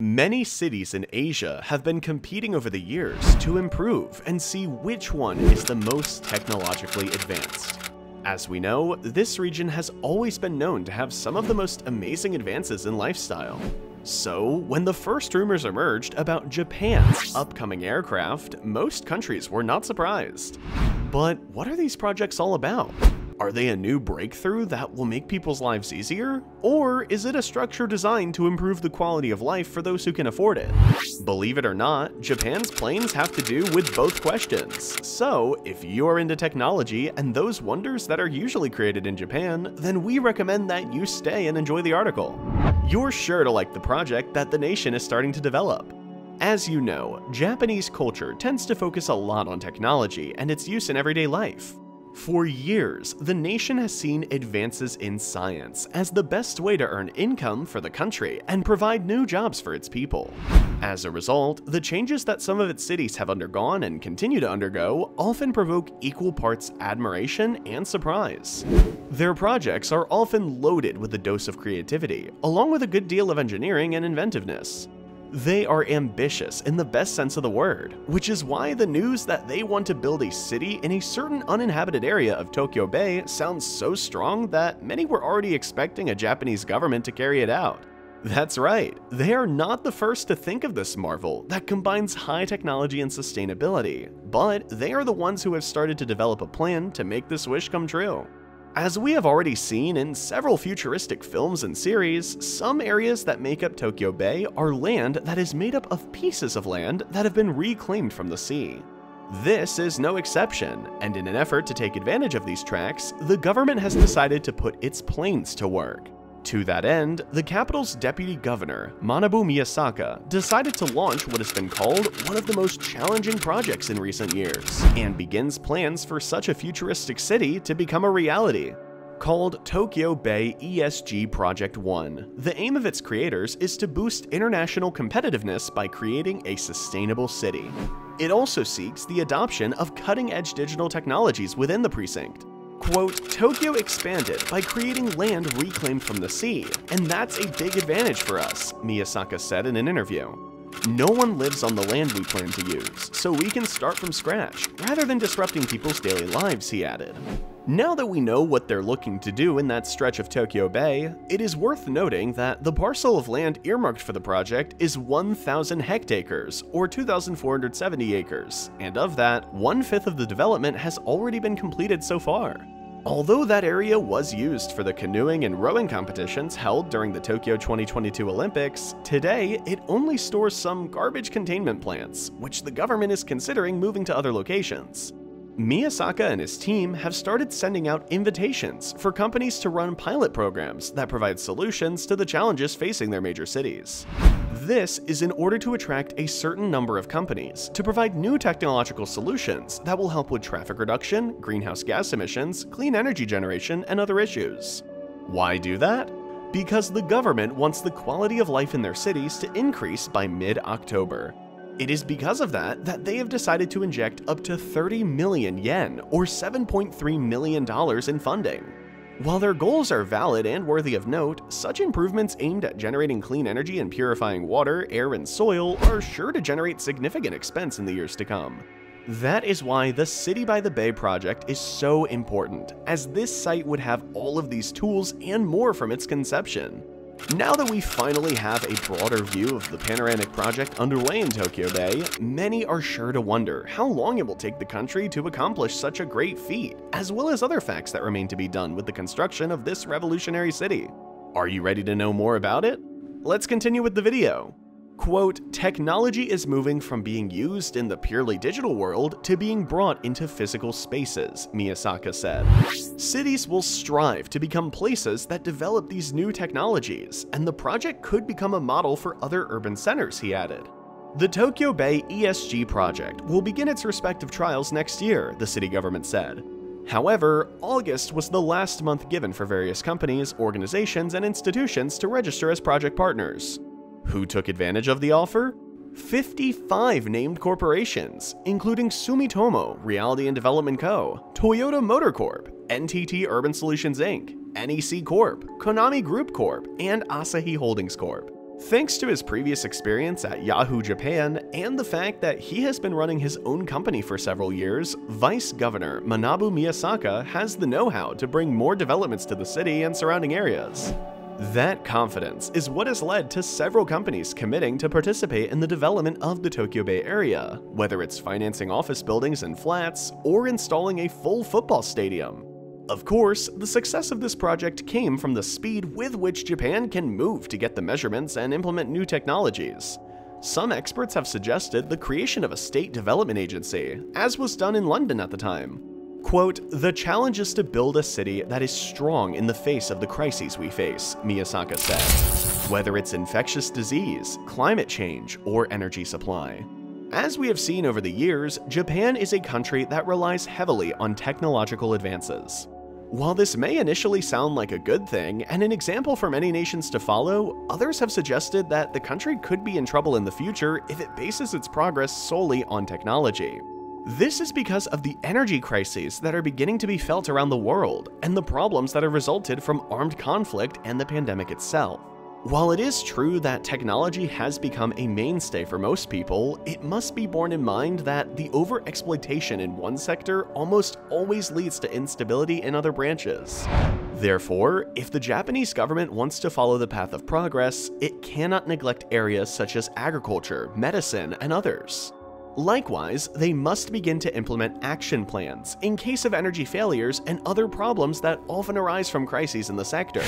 Many cities in Asia have been competing over the years to improve and see which one is the most technologically advanced. As we know, this region has always been known to have some of the most amazing advances in lifestyle. So, when the first rumors emerged about Japan's upcoming aircraft, most countries were not surprised. But what are these projects all about? Are they a new breakthrough that will make people's lives easier? Or is it a structure designed to improve the quality of life for those who can afford it? Believe it or not, Japan's planes have to do with both questions. So, if you are into technology and those wonders that are usually created in Japan, then we recommend that you stay and enjoy the article. You're sure to like the project that the nation is starting to develop. As you know, Japanese culture tends to focus a lot on technology and its use in everyday life. For years, the nation has seen advances in science as the best way to earn income for the country and provide new jobs for its people. As a result, the changes that some of its cities have undergone and continue to undergo often provoke equal parts admiration and surprise. Their projects are often loaded with a dose of creativity, along with a good deal of engineering and inventiveness. They are ambitious in the best sense of the word, which is why the news that they want to build a city in a certain uninhabited area of Tokyo Bay sounds so strong that many were already expecting a Japanese government to carry it out. That's right, they are not the first to think of this marvel that combines high technology and sustainability, but they are the ones who have started to develop a plan to make this wish come true. As we have already seen in several futuristic films and series, some areas that make up Tokyo Bay are land that is made up of pieces of land that have been reclaimed from the sea. This is no exception, and in an effort to take advantage of these tracks, the government has decided to put its planes to work. To that end, the capital's deputy governor, Manabu Miyasaka, decided to launch what has been called one of the most challenging projects in recent years, and begins plans for such a futuristic city to become a reality. Called Tokyo Bay ESG Project 1, the aim of its creators is to boost international competitiveness by creating a sustainable city. It also seeks the adoption of cutting-edge digital technologies within the precinct, Quote, Tokyo expanded by creating land reclaimed from the sea, and that's a big advantage for us, Miyasaka said in an interview. No one lives on the land we plan to use, so we can start from scratch, rather than disrupting people's daily lives, he added. Now that we know what they're looking to do in that stretch of Tokyo Bay, it is worth noting that the parcel of land earmarked for the project is 1,000 hectares, or 2,470 acres, and of that, one-fifth of the development has already been completed so far. Although that area was used for the canoeing and rowing competitions held during the Tokyo 2022 Olympics, today it only stores some garbage containment plants, which the government is considering moving to other locations. Miyasaka and his team have started sending out invitations for companies to run pilot programs that provide solutions to the challenges facing their major cities. This is in order to attract a certain number of companies to provide new technological solutions that will help with traffic reduction, greenhouse gas emissions, clean energy generation, and other issues. Why do that? Because the government wants the quality of life in their cities to increase by mid-October. It is because of that that they have decided to inject up to 30 million yen, or $7.3 million in funding. While their goals are valid and worthy of note, such improvements aimed at generating clean energy and purifying water, air, and soil are sure to generate significant expense in the years to come. That is why the City by the Bay project is so important, as this site would have all of these tools and more from its conception. Now that we finally have a broader view of the panoramic project underway in Tokyo Bay, many are sure to wonder how long it will take the country to accomplish such a great feat, as well as other facts that remain to be done with the construction of this revolutionary city. Are you ready to know more about it? Let's continue with the video. Quote, technology is moving from being used in the purely digital world to being brought into physical spaces, Miyasaka said. Cities will strive to become places that develop these new technologies, and the project could become a model for other urban centers, he added. The Tokyo Bay ESG project will begin its respective trials next year, the city government said. However, August was the last month given for various companies, organizations, and institutions to register as project partners. Who took advantage of the offer? 55 named corporations, including Sumitomo Realty and Development Co., Toyota Motor Corp., NTT Urban Solutions Inc., NEC Corp., Konami Group Corp., and Asahi Holdings Corp. Thanks to his previous experience at Yahoo Japan and the fact that he has been running his own company for several years, Vice Governor Manabu Miyasaka has the know-how to bring more developments to the city and surrounding areas. That confidence is what has led to several companies committing to participate in the development of the Tokyo Bay area, whether it's financing office buildings and flats or installing a full football stadium. Of course, the success of this project came from the speed with which Japan can move to get the measurements and implement new technologies. Some experts have suggested the creation of a state development agency, as was done in London at the time, Quote, the challenge is to build a city that is strong in the face of the crises we face, Miyasaka said, whether it's infectious disease, climate change, or energy supply. As we have seen over the years, Japan is a country that relies heavily on technological advances. While this may initially sound like a good thing and an example for many nations to follow, others have suggested that the country could be in trouble in the future if it bases its progress solely on technology. This is because of the energy crises that are beginning to be felt around the world and the problems that have resulted from armed conflict and the pandemic itself. While it is true that technology has become a mainstay for most people, it must be borne in mind that the overexploitation in one sector almost always leads to instability in other branches. Therefore, if the Japanese government wants to follow the path of progress, it cannot neglect areas such as agriculture, medicine, and others. Likewise, they must begin to implement action plans in case of energy failures and other problems that often arise from crises in the sector.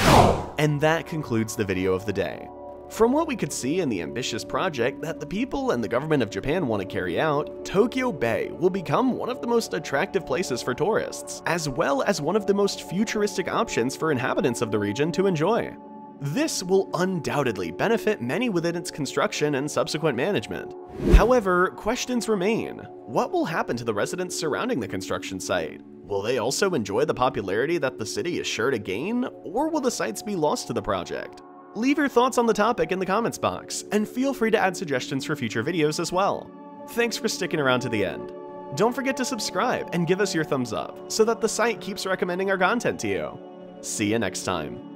And that concludes the video of the day. From what we could see in the ambitious project that the people and the government of Japan want to carry out, Tokyo Bay will become one of the most attractive places for tourists, as well as one of the most futuristic options for inhabitants of the region to enjoy. This will undoubtedly benefit many within its construction and subsequent management. However, questions remain. What will happen to the residents surrounding the construction site? Will they also enjoy the popularity that the city is sure to gain, or will the sites be lost to the project? Leave your thoughts on the topic in the comments box, and feel free to add suggestions for future videos as well. Thanks for sticking around to the end. Don't forget to subscribe and give us your thumbs up, so that the site keeps recommending our content to you. See you next time.